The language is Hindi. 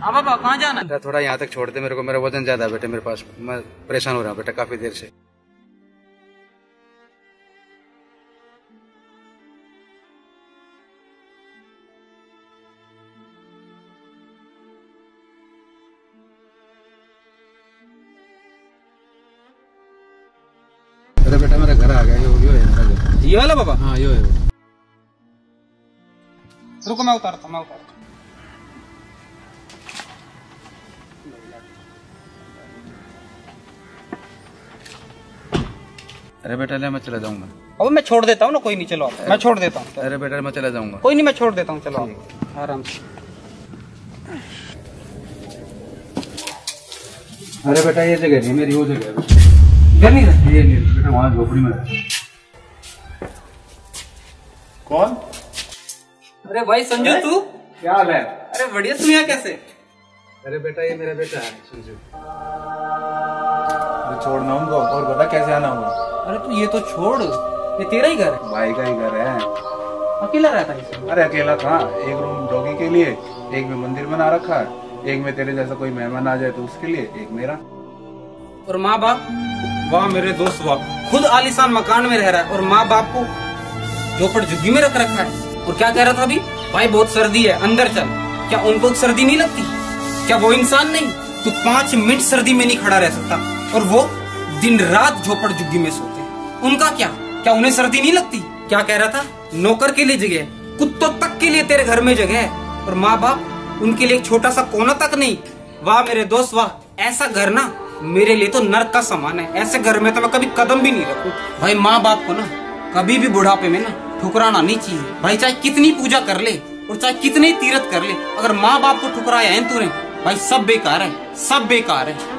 हाँ बाबा कहाँ जाना बेटा थोड़ा यहाँ तक छोड़ दे मेरे को मेरा वज़न ज़्यादा है बेटे मेरे पास। मैं परेशान हो रहा हूँ बेटा काफ़ी देर से। अरे बेटा मेरा घर आ गया यो यो है मेरा घर। ये वाला बाबा? हाँ यो है रुको मैं उतारता मैं उतारता अरे बेटा ले मैं चला जाऊँगा। अब मैं छोड़ देता हूँ ना कोई नहीं चलो मैं छोड़ देता हूँ। अरे बेटा मैं चला जाऊँगा। कोई नहीं मैं छोड़ देता हूँ चलो आराम से। अरे बेटा ये जगह नहीं मेरी वो जगह है। इधर नहीं रहते। ये नहीं बेटा वहाँ झोपड़ी में कौन? अरे भाई संजू तू? क्या हाल है? अरे बढ़िया तू यहाँ कैसे? अरे बेटा ये मेरा बेटा है संजू। मैं छोड़ना उनको और बता कैसे आना हुआ? अरे तू ये तो छोड़। ये तेरा ही घर है। भाई का ही घर है। अकेला रहता है अरे अकेला कहाँ एक रूम डॉगी के लिए एक में मंदिर बना रखा है एक में तेरे जैसा कोई मेहमान आ जाए तो उसके लिए एक मेरा। और माँ बाप वाह मेरे दोस्त वाह। खुद आलिशान मकान में रह रहा है और माँ बाप को झोपड़ झुग्गी में रख रखा है। और क्या कह रहा था अभी? भाई बहुत सर्दी है अंदर चल। क्या उनको सर्दी नहीं लगती? क्या वो इंसान नहीं? तू पाँच मिनट सर्दी में नहीं खड़ा रह सकता। और वो दिन रात झोपड़ झुग्गी में सोते उनका क्या? क्या उन्हें सर्दी नहीं लगती? क्या कह रहा था? नौकर के लिए जगह कुत्तों तक के लिए तेरे घर में जगह है। और माँ बाप उनके लिए एक छोटा सा कोना तक नहीं। वाह मेरे दोस्त, वाह। ऐसा घर ना, मेरे लिए तो नर्क का समान है। ऐसे घर में तो मैं कभी कदम भी नहीं रखू। भाई माँ बाप को ना, कभी भी बुढ़ापे में ना, ठुकराना नहीं चाहिए। भाई, चाहे कितनी पूजा कर ले और चाहे कितने तीरथ कर ले, अगर माँ बाप को ठुकराया है तूने, भाई, सब बेकार है। सब बेकार है।